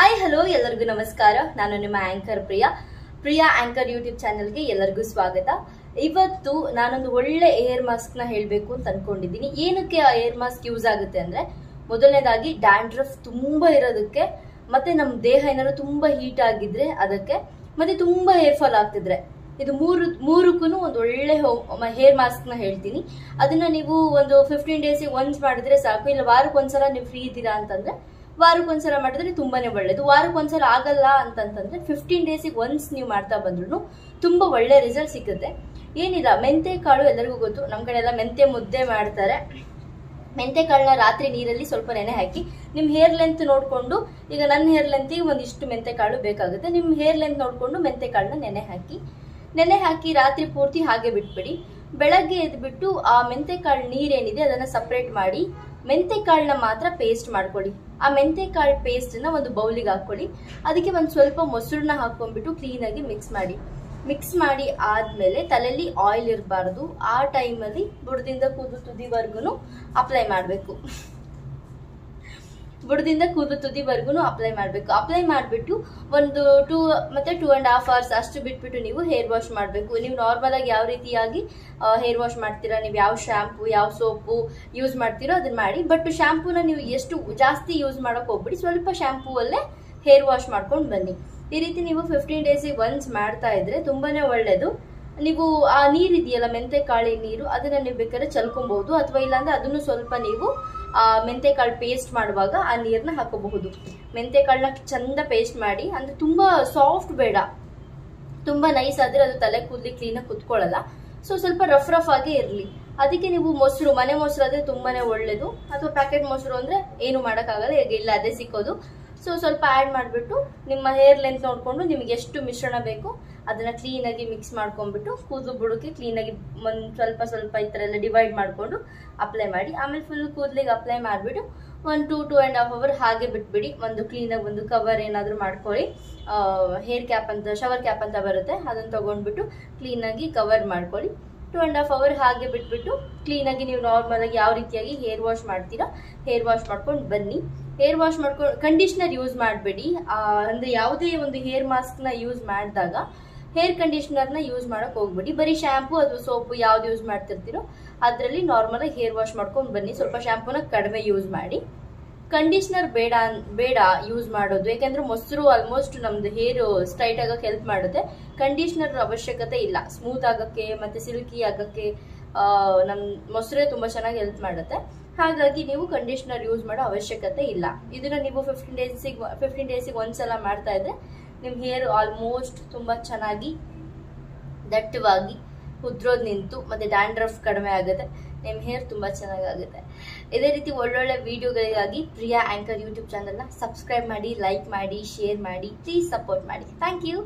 Hi hello ಎಲ್ಲರಿಗೂ ನಮಸ್ಕಾರ. ನಾನು ನಿಮ್ಮ anchor Priya. Priya anchor YouTube ಚಾನೆಲ್ಗೆ ಎಲ್ಲರಿಗೂ ಸ್ವಾಗತ. ಇವತ್ತು ನಾನೊಂದು ಒಳ್ಳೆ ಏರ್ ಮಾಸ್ಕ್ನ ಹೇಳಬೇಕು ಅಂತ ಅನ್ಕೊಂಡಿದ್ದೀನಿ. ಏನಕ್ಕೆ ಆ ಏರ್ ಮಾಸ್ಕ್ ಯೂಸ್ ಆಗುತ್ತೆ ಅಂದ್ರೆ, ಮೊದಲನೇದಾಗಿ ಡ್ಯಾಂಡ್ರಫ್ ತುಂಬಾ ಇರೋದಕ್ಕೆ, ಮತ್ತೆ ನಮ್ಮ ದೇಹ ಏನಾದ್ರು ತುಂಬಾ ಹೀಟ್ ಆಗಿದ್ರೆ ಅದಕ್ಕೆ, ಮತ್ತೆ ತುಂಬಾ ಹೇರ್ ಫಾಲ್ ಆಗ್ತಿದ್ರೆ. ಇದು ಮೂರು ಮೂರಕ್ಕೂ ಒಂದು ಒಳ್ಳೆ ಹೇರ್ ಮಾಸ್ಕ್ನ ಹೇಳ್ತೀನಿ. ಅದನ್ನ ನೀವು ಒಂದು ಫಿಫ್ಟೀನ್ ಡೇಸ್ ಒನ್ಸ್ ಮಾಡಿದ್ರೆ ಸಾಕು, ಇಲ್ಲ ವಾರಕ್ಕೆ ಒಂದ್ಸಲ ನೀವು ಫ್ರೀ ಇದ್ದೀರಾ ಅಂತಂದ್ರೆ ವಾರಕ್ಕೊಂದ್ಸಲ ಮಾಡಿದ್ರೆ ತುಂಬಾನೇ ಒಳ್ಳೇದು. ವಾರಕ್ಕೊಂದ್ಸಲ ಆಗಲ್ಲ ಅಂತಂತಂದ್ರೆ ಫಿಫ್ಟೀನ್ ಡೇಸಿಗೆ ಒನ್ಸ್ ನೀವು ಮಾಡ್ತಾ ಬಂದ್ರು ತುಂಬಾ ಒಳ್ಳೆ ರಿಸಲ್ಟ್ ಸಿಗುತ್ತೆ. ಏನಿಲ್ಲ ಮೆಂತೆ ಕಾಳು ಎಲ್ಲರಿಗೂ ಗೊತ್ತು. ನಮ್ ಕಡೆ ಎಲ್ಲ ಮೆಂತೆ ಮುದ್ದೆ ಮಾಡ್ತಾರೆ. ಮೆಂತೆ ಕಾಳನ್ನ ರಾತ್ರಿ ನೀರಲ್ಲಿ ಸ್ವಲ್ಪ ನೆನೆ ಹಾಕಿ ನಿಮ್ ಹೇರ್ ಲೆಂತ್ ನೋಡ್ಕೊಂಡು, ಈಗ ನನ್ನ ಹೇರ್ ಲೆಂತಿಗೆ ಒಂದಿಷ್ಟು ಮೆಂತೆ ಕಾಳು ಬೇಕಾಗುತ್ತೆ. ನಿಮ್ ಹೇರ್ ಲೆಂತ್ ನೋಡ್ಕೊಂಡು ಮೆಂತೆ ಕಾಳನ್ನ ನೆನೆ ಹಾಕಿ ನೆನೆ ಹಾಕಿ ರಾತ್ರಿ ಪೂರ್ತಿ ಹಾಗೆ ಬಿಟ್ಬಿಡಿ. ಬೆಳಗ್ಗೆ ಎದ್ಬಿಟ್ಟು ಆ ಮೆಂತೆ ಕಾಳು ನೀರೇನಿದೆ ಅದನ್ನ ಸಪ್ರೇಟ್ ಮಾಡಿ ಮೆಂತೆ ಕಾಳನ್ನ ಮಾತ್ರ ಪೇಸ್ಟ್ ಮಾಡ್ಕೊಳ್ಳಿ. ಆ ಮೆಂತೆ ಕಾಳು ಪೇಸ್ಟ್ನ ಒಂದು ಬೌಲಿಗೆ ಹಾಕೊಳ್ಳಿ ಅದಕ್ಕೆ ಒಂದು ಸ್ವಲ್ಪ ಮೊಸರನ್ನ ಹಾಕೊಂಡ್ಬಿಟ್ಟು ಕ್ಲೀನ್ ಆಗಿ ಮಿಕ್ಸ್ ಮಾಡಿ. ಮಿಕ್ಸ್ ಮಾಡಿ ಆದ್ಮೇಲೆ ತಲೆಯಲ್ಲಿ ಆಯಿಲ್ ಇರಬಾರ್ದು. ಆ ಟೈಮಲ್ಲಿ ಬುಡದಿಂದ ಕೂದು ತುದಿವರೆಗೂ ಅಪ್ಲೈ ಮಾಡಬೇಕು. ಬುಡದಿಂದ ಕೂದಲು ತುದಿವರೆಗೂ ಅಪ್ಲೈ ಮಾಡಬೇಕು. ಅಪ್ಲೈ ಮಾಡಿಬಿಟ್ಟು ಒಂದು ಟೂ ಮತ್ತೆ ಟೂ ಆ್ಯಂಡ್ ಹಾಫ್ ಅವರ್ಸ್ ಅಷ್ಟು ಬಿಟ್ಬಿಟ್ಟು ನೀವು ಹೇರ್ ವಾಶ್ ಮಾಡಬೇಕು. ನೀವು ನಾರ್ಮಲ್ ಆಗಿ ಯಾವ ರೀತಿಯಾಗಿ ಹೇರ್ ವಾಶ್ ಮಾಡ್ತೀರಾ? ನೀವು ಯಾವ ಶ್ಯಾಂಪು ಯಾವ ಸೋಪು ಯೂಸ್ ಮಾಡ್ತೀರೋ ಅದನ್ನ ಮಾಡಿ. ಬಟ್ ಶ್ಯಾಂಪೂನ ನೀವು ಎಷ್ಟು ಜಾಸ್ತಿ ಯೂಸ್ ಮಾಡೋಕೆ ಹೋಗ್ಬಿಡಿ. ಸ್ವಲ್ಪ ಶ್ಯಾಂಪೂವಲ್ಲೇ ಹೇರ್ ವಾಶ್ ಮಾಡ್ಕೊಂಡು ಬನ್ನಿ. ಈ ರೀತಿ ನೀವು ಫಿಫ್ಟೀನ್ ಡೇಸಿಗೆ ಒನ್ಸ್ ಮಾಡ್ತಾ ಇದ್ರೆ ತುಂಬಾ ಒಳ್ಳೆಯದು ನೀವು, ಆ, ನೀರಿದೆಯಲ್ಲ ಮೆಂತೆ ಕಾಳಿ ನೀರು, ಅದನ್ನು ನೀವು ಬೇಕಾದ್ರೆ ಚಲ್ಕೊಬೋದು. ಅಥವಾ ಇಲ್ಲಾಂದ್ರೆ ಅದನ್ನು ಸ್ವಲ್ಪ ನೀವು ಆ ಮೆಂತೆ ಕಾಳು ಪೇಸ್ಟ್ ಮಾಡುವಾಗ ಆ ನೀರನ್ನ ಹಾಕೋಬಹುದು ಮೆಂತೆ ಕಾಳನ್ನ ಚಂದ ಪೇಸ್ಟ್ ಮಾಡಿ, ಅಂದ್ರೆ ತುಂಬಾ ಸಾಫ್ಟ್ ಬೇಡ. ತುಂಬಾ ನೈಸ್ ಆದ್ರೆ ಅದು ತಲೆ ಕೂದಲಿ ಕ್ಲೀನಾಗಿ ಕುತ್ಕೊಳ್ಳಲ್ಲ ಸೊ ಸ್ವಲ್ಪ ರಫ್ ರಫ್ ಆಗಿ ಇರಲಿ. ಅದಕ್ಕೆ ನೀವು ಮೊಸರು, ಮನೆ ಮೊಸರು ಆದ್ರೆ ತುಂಬಾನೇ ಒಳ್ಳೇದು. ಅಥವಾ ಪ್ಯಾಕೆಟ್ ಮೊಸರು ಅಂದ್ರೆ ಏನು ಮಾಡೋಕ್ಕಾಗಲ್ಲ, ಈಗ ಇಲ್ಲ, ಅದೇ ಸಿಕ್ಕೋದು. ಸೊ ಸ್ವಲ್ಪ ಆ್ಯಡ್ ಮಾಡಿಬಿಟ್ಟು ನಿಮ್ಮ ಹೇರ್ ಲೆಂತ್ ನೋಡಿಕೊಂಡು ನಿಮಗೆ ಎಷ್ಟು ಮಿಶ್ರಣ ಬೇಕು ಅದನ್ನ ಕ್ಲೀನಾಗಿ ಮಿಕ್ಸ್ ಮಾಡ್ಕೊಂಡ್ಬಿಟ್ಟು ಕೂದಲು ಬುಡಕ್ಕೆ ಕ್ಲೀನಾಗಿ ಒಂದು ಸ್ವಲ್ಪ ಸ್ವಲ್ಪ ಈ ಥರ ಎಲ್ಲ ಡಿವೈಡ್ ಮಾಡಿಕೊಂಡು ಅಪ್ಲೈ ಮಾಡಿ. ಆಮೇಲೆ ಫುಲ್ ಕೂದಲಿಗೆ ಅಪ್ಲೈ ಮಾಡಿಬಿಟ್ಟು ಒಂದು two two and half hour ಹಾಗೆ ಬಿಟ್ಬಿಡಿ. ಒಂದು ಕ್ಲೀನಾಗಿ ಒಂದು ಕವರ್ ಏನಾದರೂ ಮಾಡ್ಕೊಳ್ಳಿ. ಹೇರ್ ಕ್ಯಾಪ್ ಅಂತ ಶವರ್ ಕ್ಯಾಪ್ ಅಂತ ಬರುತ್ತೆ. ಅದನ್ನು ತೊಗೊಂಡ್ಬಿಟ್ಟು ಕ್ಲೀನಾಗಿ ಕವರ್ ಮಾಡ್ಕೊಳ್ಳಿ. ಟೂ ಆ್ಯಂಡ್ ಹಾಫ್ ಅವರ್ ಹಾಗೆ ಬಿಟ್ಬಿಟ್ಟು ಕ್ಲೀನಾಗಿ ನೀವು ನಾರ್ಮಲ್ ಆಗಿ ಯಾವ ರೀತಿಯಾಗಿ ಹೇರ್ ವಾಶ್ ಮಾಡ್ತೀರಾ ಹೇರ್ ವಾಶ್ ಮಾಡ್ಕೊಂಡು ಬನ್ನಿ. ಹೇರ್ ವಾಶ್ ಮಾಡ್ಕೊಂಡು ಕಂಡೀಷ್ನರ್ ಯೂಸ್ ಮಾಡಬೇಡಿ. ಅಂದರೆ ಯಾವುದೇ ಒಂದು ಹೇರ್ ಮಾಸ್ಕ್ನ ಯೂಸ್ ಮಾಡಿದಾಗ ಹೇರ್ ಕಂಡೀಷ್ನರ್ನ ಯೂಸ್ ಮಾಡಕ್ ಹೋಗ್ಬೇಡಿ. ಬರೀ ಶಾಂಪು ಅಥವಾ ಸೋಪು ಯಾವ್ದು ಯೂಸ್ ಮಾಡ್ತಿರ್ತೀರೋ ಅದರಲ್ಲಿ ನಾರ್ಮಲ್ ಆಗಿ ಹೇರ್ ವಾಶ್ ಮಾಡ್ಕೊಂಡು ಬನ್ನಿ. ಸ್ವಲ್ಪ ಶಾಂಪೂನ ಕಡಿಮೆ ಯೂಸ್ ಮಾಡಿ. ಕಂಡೀಷ್ನರ್ ಬೇಡ ಬೇಡ ಯೂಸ್ ಮಾಡೋದು. ಯಾಕಂದ್ರೆ ಮೊಸರು ಆಲ್ಮೋಸ್ಟ್ ನಮ್ದು ಹೇರ್ ಸ್ಟ್ರೈಟ್ ಆಗಕ್ಕೆ ಹೆಲ್ಪ್ ಮಾಡುತ್ತೆ. ಕಂಡೀಷನರ್ ಅವಶ್ಯಕತೆ ಇಲ್ಲ. ಸ್ಮೂತ್ ಆಗಕ್ಕೆ ಮತ್ತೆ ಸಿಲ್ಕಿ ಆಗಕ್ಕೆ ನಮ್ ಮೊಸರೇ ತುಂಬಾ ಚೆನ್ನಾಗಿ ಹೆಲ್ಪ್ ಮಾಡುತ್ತೆ. ಹಾಗಾಗಿ ನೀವು ಕಂಡೀಷನರ್ ಯೂಸ್ ಮಾಡೋ ಅವಶ್ಯಕತೆ ಇಲ್ಲ. ಇದನ್ನ ನೀವು ಫಿಫ್ಟೀನ್ ಡೇಸಿಗೆ ಫಿಫ್ಟೀನ್ ಡೇಸಿಗೆ ಒಂದ್ಸಲ ಮಾಡ್ತಾ ಇದ್ರೆ ನಿಮ್ಮ ಹೇರ್ ಆಲ್ಮೋಸ್ಟ್ ತುಂಬಾ ಚೆನ್ನಾಗಿ ದಟ್ಟವಾಗಿ ಉದ್ರೋದ್ ನಿಂತು ಮತ್ತೆ ಡ್ಯಾಂಡ್ರಫ್ ಕಡಿಮೆ ಆಗುತ್ತೆ. ನಿಮ್ಮ ಹೇರ್ ತುಂಬಾ ಚೆನ್ನಾಗಾಗುತ್ತೆ ಇದೇ ರೀತಿ ಒಳ್ಳೊಳ್ಳೆ ವಿಡಿಯೋಗಳಿಗಾಗಿ ಪ್ರಿಯಾ ಆಂಕರ್ ಯೂಟ್ಯೂಬ್ ಚಾನಲ್ನ ಸಬ್ಸ್ಕ್ರೈಬ್ ಮಾಡಿ ಲೈಕ್ ಮಾಡಿ ಶೇರ್ ಮಾಡಿ ಪ್ಲೀಸ್ ಸಪೋರ್ಟ್ ಮಾಡಿ. Thank you